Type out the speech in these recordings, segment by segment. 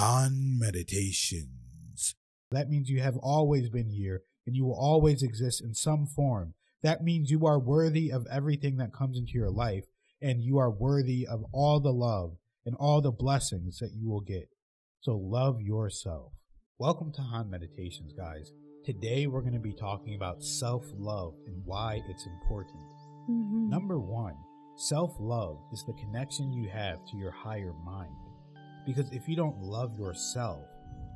Han Meditations. That means you have always been here and you will always exist in some form. That means you are worthy of everything that comes into your life and you are worthy of all the love and all the blessings that you will get. So love yourself. Welcome to Han Meditations, guys. Today we're going to be talking about self love and why it's important. Mhm. Number one, self love is the connection you have to your higher mind. Because if you don't love yourself,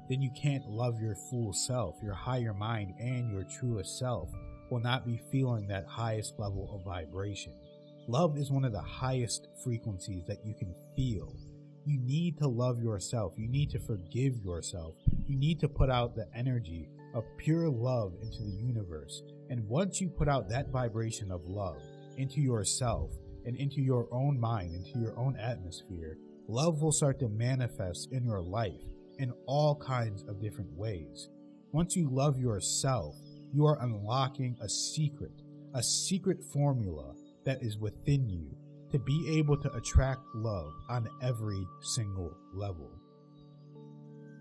then you can't love your full self. Your higher mind and your truest self will not be feeling that highest level of vibration. Love is one of the highest frequencies that you can feel. You need to love yourself. You need to forgive yourself. You need to put out the energy of pure love into the universe. And once you put out that vibration of love into yourself and into your own mind, into your own atmosphere, love will start to manifest in your life in all kinds of different ways. Once you love yourself, you are unlocking a secret, a secret formula that is within you to be able to attract love on every single level.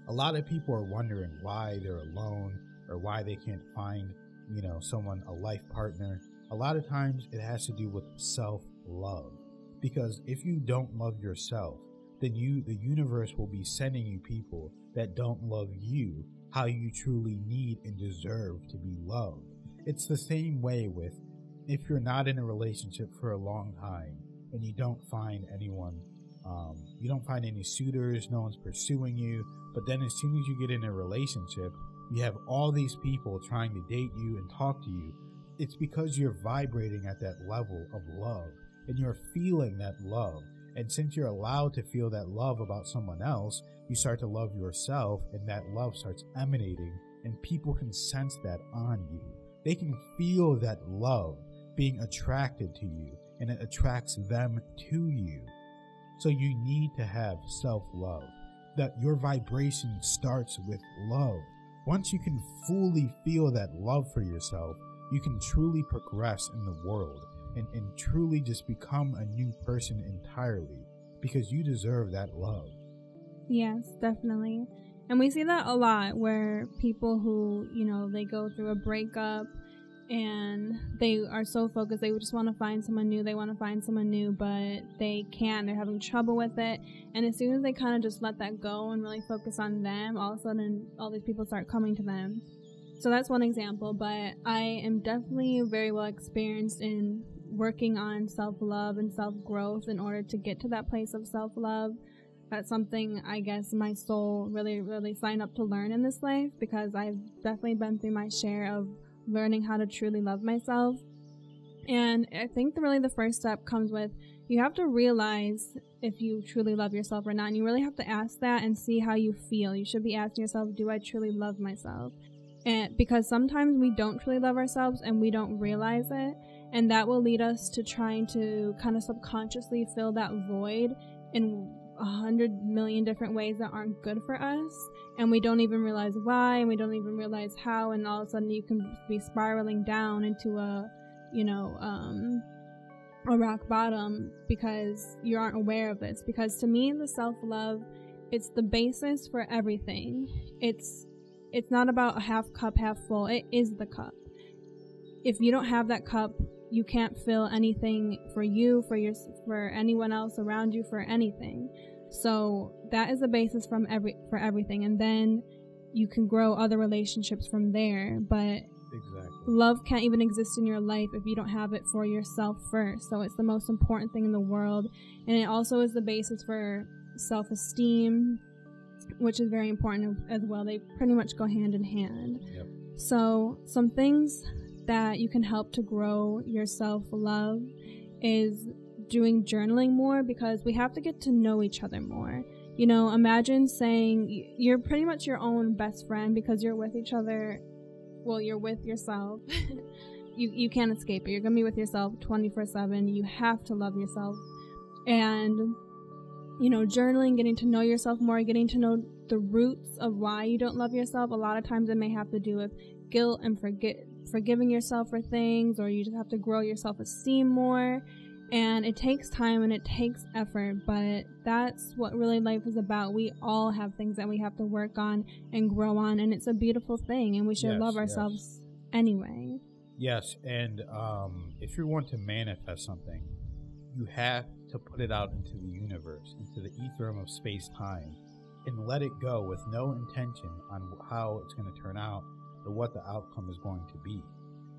A lot of people are wondering why they're alone or why they can't find, you know, someone, a life partner. A lot of times it has to do with self love. Because if you don't love yourself, then you, the universe will be sending you people that don't love you how you truly need and deserve to be loved. It's the same way with if you're not in a relationship for a long time and you don't find anyone, um, you don't find any suitors, no one's pursuing you, but then as soon as you get in a relationship, you have all these people trying to date you and talk to you. It's because you're vibrating at that level of love and you're feeling that love. And since you're allowed to feel that love about someone else, you start to love yourself and that love starts emanating and people can sense that on you. They can feel that love being attracted to you and it attracts them to you. So you need to have self love. That your vibration starts with love. Once you can fully feel that love for yourself, you can truly progress in the world and, and truly just become a new person entirely because you deserve that love. Yes, definitely. And we see that a lot where people who, you know, they go through a breakup and they are so focused, they just want to find someone new, they want to find someone new, but they can't, they're having trouble with it. And as soon as they kind of just let that go and really focus on them, all of a sudden all these people start coming to them. So that's one example, but I am definitely very well experienced in working on self love and self growth in order to get to that place of self love that's something I guess my soul really, really signed up to learn in this life because I've definitely been through my share of learning how to truly love myself. And I think the, really the first step comes with you have to realize if you truly love yourself or not. And you really have to ask that and see how you feel. You should be asking yourself, do I truly love myself? And because sometimes we don't truly love ourselves and we don't realize it. And that will lead us to trying to kind of subconsciously fill that void in a hundred million different ways that aren't good for us. And we don't even realize why and we don't even realize how and all of a sudden you can be spiraling down into a you know um a rock bottom because you aren't aware of this because to me the self-love it's the basis for everything. It's it's not about a half cup half full. It is the cup. If you don't have that cup you can't fill anything for you for your for anyone else around you for anything. So that is the basis from every for everything. And then you can grow other relationships from there. But Exactly. love can't even exist in your life if you don't have it for yourself first. So it's the most important thing in the world. And it also is the basis for self-esteem which is very important as well. They pretty much go hand in hand. Yep. so some things that you can help to grow your self-love is doing journaling more because we have to get to know each other more. You know imagine saying you're pretty much your own best friend because you're with each other well you're with yourself. You you can't escape it. You're gonna be with yourself 24 7 you have to love yourself. And you know journaling getting to know yourself more getting to know the roots of why you don't love yourself a lot of times it may have to do with guilt and forget forgiving yourself for things or you just have to grow your self-esteem more And it takes time and it takes effort, but that's what really life is about. We all have things that we have to work on and grow on, and it's a beautiful thing, and we should Yes, love yes. ourselves anyway. Yes, and um, if you want to manifest something, you have to put it out into the universe, into the ether of space time, and let it go with no intention on how it's going to turn out what the outcome is going to be.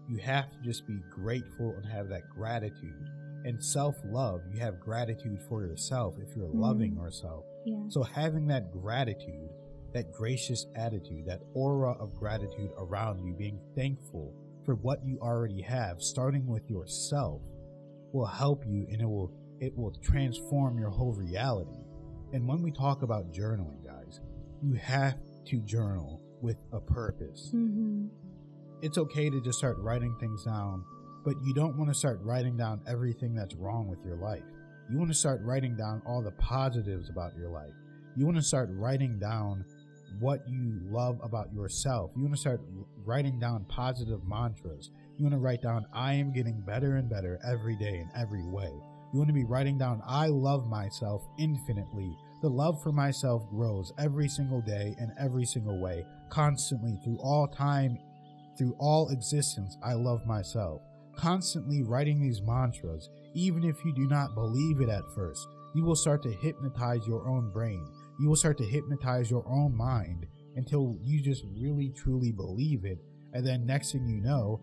You have to just be grateful and have that gratitude. And self love, you have gratitude for yourself if you're Mhm. loving yourself. Yeah. So having that gratitude, that gracious attitude, that aura of gratitude around you, being thankful for what you already have, starting with yourself, will help you and it will it will transform your whole reality. And when we talk about journaling, guys, you have to journal with a purpose. hmm It's okay to just start writing things down, but you don't want to start writing down everything that's wrong with your life. You want to start writing down all the positives about your life. You want to start writing down what you love about yourself. You want to start writing down positive mantras. You want to write down, I am getting better and better every day in every way. You want to be writing down, I love myself infinitely. The love for myself grows every single day in every single way, constantly through all time, through all existence. I love myself. Constantly writing these mantras, even if you do not believe it at first, you will start to hypnotize your own brain. You will start to hypnotize your own mind until you just really truly believe it. And then next thing you know,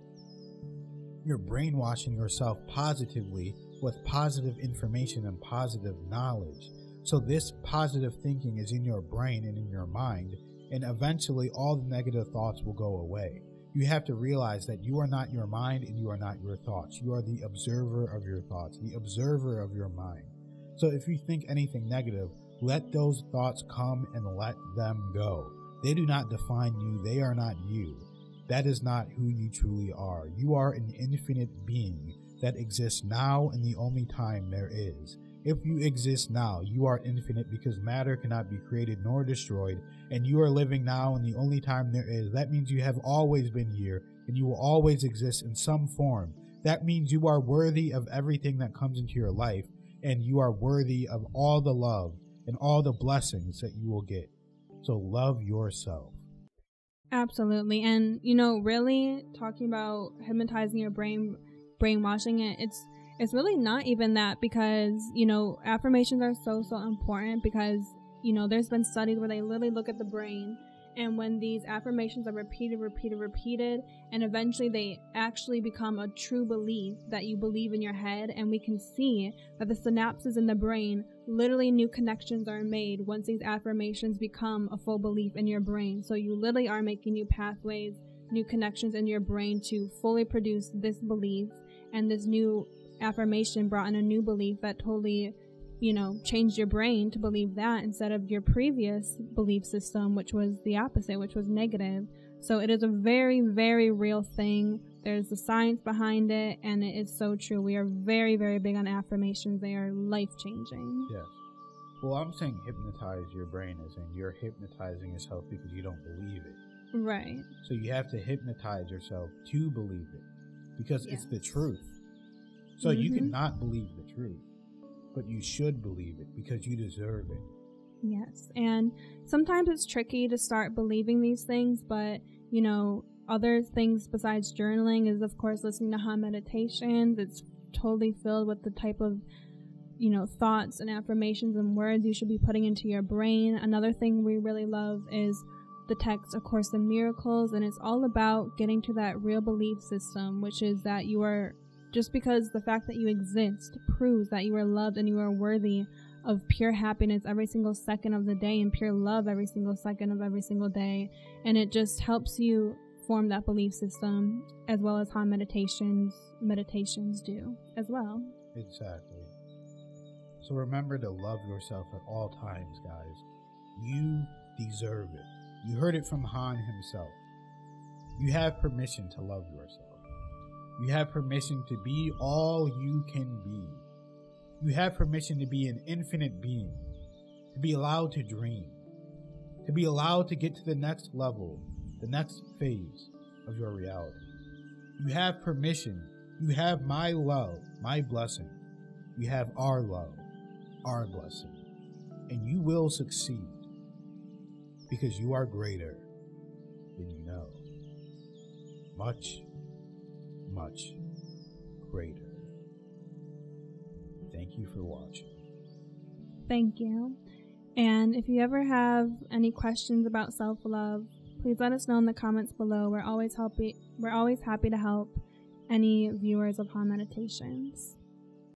you're brainwashing yourself positively with positive information and positive knowledge. So this positive thinking is in your brain and in your mind, and eventually all the negative thoughts will go away. You have to realize that you are not your mind and you are not your thoughts. You are the observer of your thoughts, the observer of your mind. So if you think anything negative, let those thoughts come and let them go. They do not define you, they are not you. That is not who you truly are. You are an infinite being that exists now and the only time there is. If you exist now, you are infinite because matter cannot be created nor destroyed, and you are living now in the only time there is. That means you have always been here and you will always exist in some form. That means you are worthy of everything that comes into your life, and you are worthy of all the love and all the blessings that you will get. So love yourself. Absolutely. And you know, really talking about hypnotizing your brain, brainwashing it, it's it's really not even that because, you know, affirmations are so so important because, you know, there's been studies where they literally look at the brain and when these affirmations are repeated, repeated, repeated, and eventually they actually become a true belief that you believe in your head, and we can see that the synapses in the brain, literally new connections are made once these affirmations become a full belief in your brain. So you literally are making new pathways, new connections in your brain to fully produce this belief, and this new affirmation brought in a new belief that totally you know, changed your brain to believe that instead of your previous belief system, which was the opposite, which was negative. So it is a very, very real thing. There's the science behind it, and it is so true. We are very, very big on affirmations. They are life changing. Yes. Well, I'm saying hypnotize your brain as in you're hypnotizing yourself because you don't believe it. Right. So you have to hypnotize yourself to believe it because it's the truth. So you Mhm. cannot believe the truth, but you should believe it because you deserve it. Yes. And sometimes it's tricky to start believing these things, but, you know, other things besides journaling is, of course, listening to Han meditations. It's totally filled with the type of, you know, thoughts and affirmations and words you should be putting into your brain. Another thing we really love is the text, A Course in Miracles, and it's all about getting to that real belief system, which is that you are just because the fact that you exist proves that you are loved and you are worthy of pure happiness every single second of the day and pure love every single second of every single day. And it just helps you form that belief system as well as Han meditations meditations do as well. Exactly. So remember to love yourself at all times, guys. You deserve it. You heard it from Han himself. You have permission to love yourself. You have permission to be all you can be. You have permission to be an infinite being, to be allowed to dream, to be allowed to get to the next level, the next phase of your reality. You have permission. You have my love, my blessing You have our love, our blessing, and you will succeed because you are greater than you know. Much, much greater. Thank you for watching. Thank you. And if you ever have any questions about self love, please let us know in the comments below. We're always happy we're always happy to help any viewers Han Meditations.